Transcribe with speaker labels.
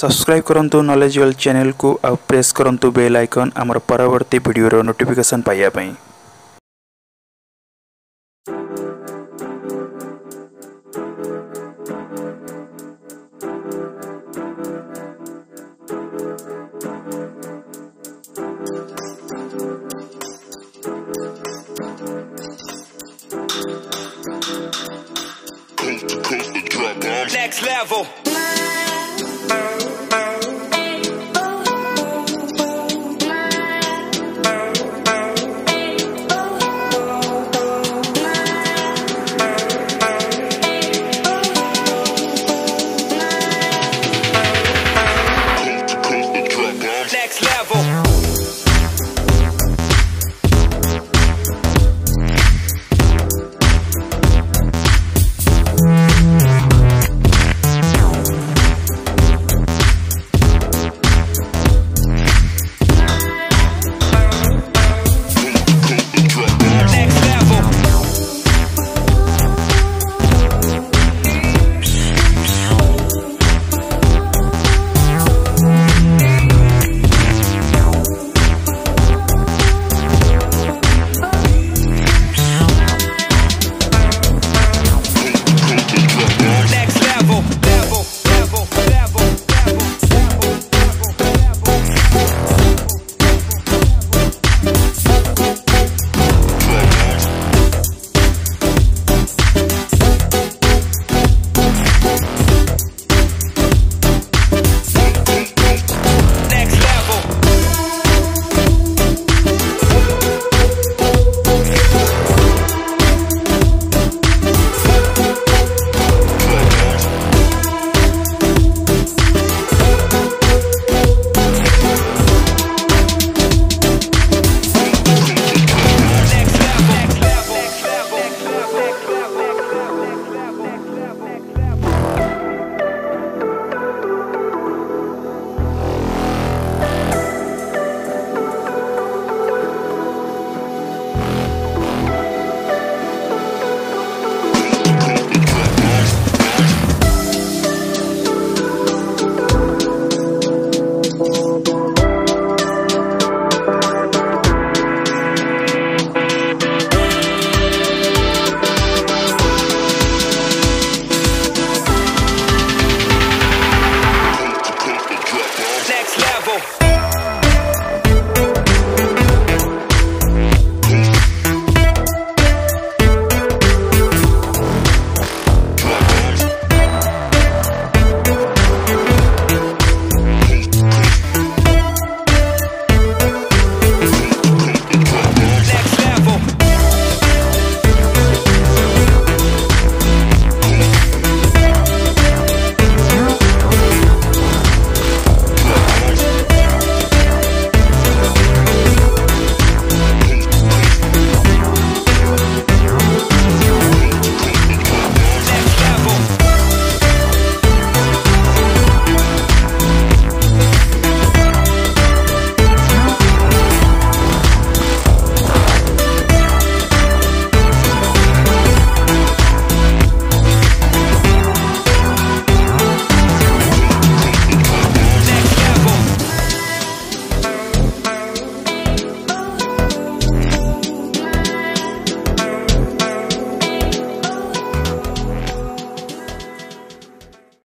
Speaker 1: Subscribe करूँ नलेजुआल channel को आ प्रेस करूँ बेल आइकन आमर परवर्त भिडर नोटिफिकेसन पाइबापी
Speaker 2: Next level.